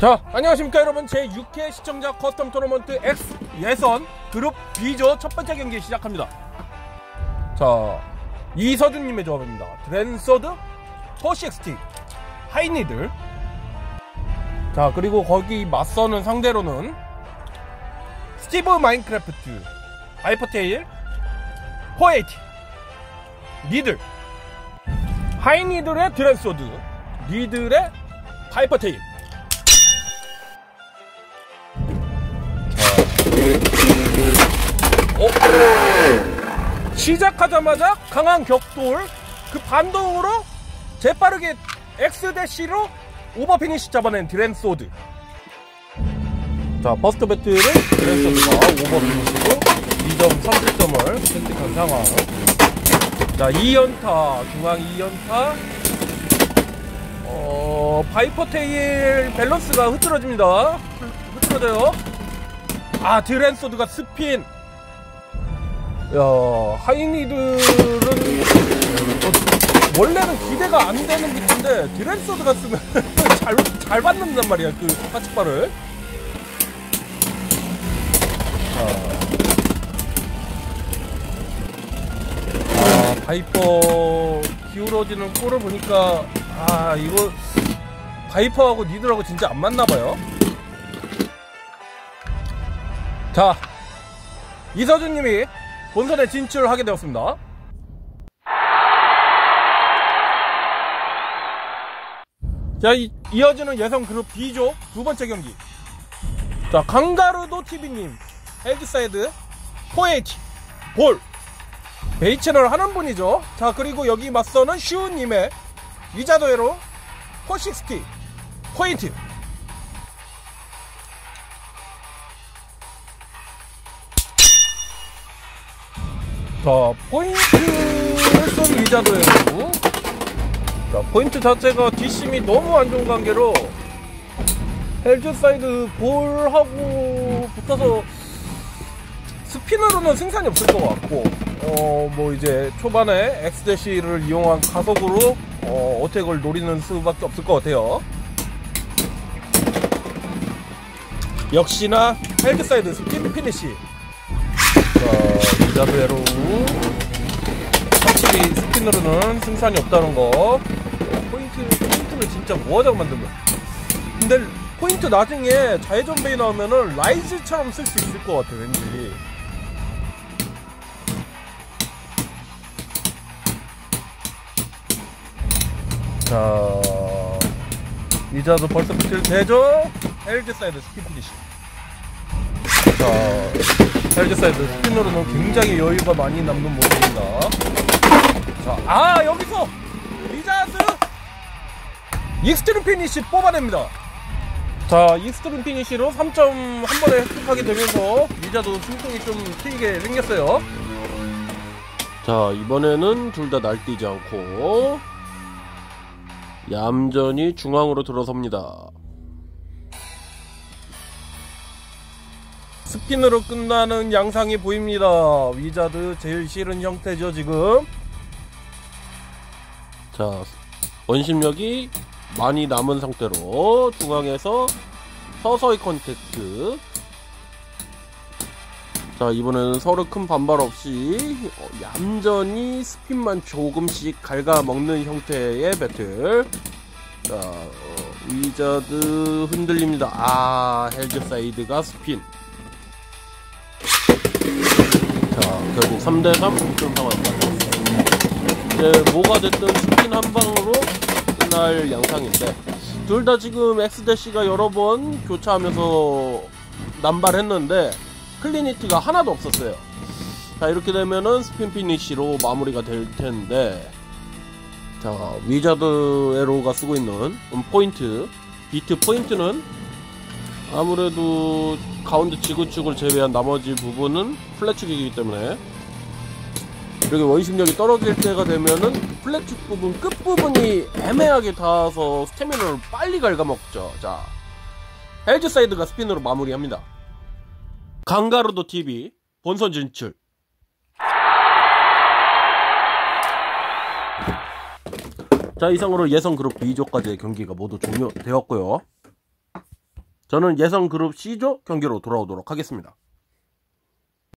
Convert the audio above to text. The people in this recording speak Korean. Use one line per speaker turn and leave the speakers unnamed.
자, 안녕하십니까 여러분. 제6회 시청자 custom 토너먼트 X 예선 그룹 B조 첫 번째 경기 시작합니다. 자, 이서준님의 조합입니다. Dran Sword, four sixty, high needle. 자, 그리고 거기 맞서는 상대로는 스티브 마인크래프트, Viper Tail, four eighty, needle, 하이니들의 드랜서드, 니들의 하이퍼테일. 어? 시작하자마자 강한 격돌 그 반동으로 재빠르게 X대시로 오버피니시 잡아낸 Dran Sword. 자 퍼스트 배틀은 드랜소드가 오버피니시로 2점 3득점을 획득한 상황. 자 2연타 중앙 2연타. 어 Viper Tail 밸런스가 흐트러집니다. 흐트러져요 아 Dran Sword가 spin. 야 high needle은 어, 원래는 기대가 안 되는 기인데 Dran Sword가 쓰면 잘, 잘 받는단 말이야 그 파츠빨을. 아. Viper 기울어지는 꼴을 보니까 아 이거 Viper하고 needle하고 진짜 안 맞나봐요 자 이서준님이 본선에 진출하게 되었습니다. 자, 이, 이어지는 예선 그룹 B조 두 번째 경기. 자, 강가루도 TV님, Hells Scythe, four eighty, ball, 베이 채널 하는 분이죠. 자, 그리고 여기 맞서는 슈우님의 Wizard Arrow, four sixty, 포인트. 자, 포인트를 쓴 Wizard Arrow. 자, 포인트 자체가 뒷심이 너무 안 좋은 관계로 Hells Scythe ball하고 붙어서 spin으로는 승산이 없을 것 같고, 어, 뭐 이제 초반에 X dash를 이용한 가속으로 어, attack을 노리는 수밖에 없을 것 같아요. 역시나 Hells Scythe spin finish. 자, Wizard Arrow 확실히 spin으로는 승산이 없다는 거. 포인트, 포인트를 진짜 뭐하자고 만든 거야. 근데 포인트 나중에 좌회전 베이 나오면은 라이즈처럼 쓸 수 있을 것 같아, 왠지. 자, 이자도 벌써 붙일 되죠? LG 사이드 스피드 피니시. 자, 헬즈 사이드 스피너로는 굉장히 여유가 많이 남는 모습입니다. 자, 아 여기서 Wizard extreme finish 뽑아냅니다. 자, extreme finish로 3점 한 번에 획득하게 되면서 Wizard도 숨통이 좀 트이게 생겼어요. 자, 이번에는 둘 다 날뛰지 않고 얌전히 중앙으로 들어섭니다. 스핀으로 끝나는 양상이 보입니다. Wizard 제일 싫은 형태죠, 지금. 자, 원심력이 많이 남은 상태로 중앙에서 서서히 contact. 자, 이번에는 서로 큰 반발 없이 어, 얌전히 스핀만 조금씩 갉아먹는 형태의 배틀. 자, 어, Wizard 흔들립니다. 아, Hells Scythe가 스핀. 결국 3대3 동점 상황입니다. 이제 뭐가 됐든 스핀 한 방으로 끝날 양상인데, 둘 다 지금 X dash가 여러 번 교차하면서 남발했는데, clean hit가 하나도 없었어요. 자, 이렇게 되면은 spin finish로 마무리가 될 텐데, 자, Wizard Arrow가 쓰고 있는 포인트, bit point는 아무래도 가운데 지구축을 제외한 나머지 부분은 flat축이기 때문에 이렇게 원심력이 떨어질 때가 되면은 flat축 부분 끝부분이 애매하게 닿아서 스태미너를 빨리 갉아먹죠. 자 Hells Scythe가 스핀으로 마무리합니다. 강가루도 TV 본선 진출. 자 이상으로 예선 그룹 B조까지의 경기가 모두 종료되었고요. 저는 예성그룹 C조 경기로 돌아오도록 하겠습니다.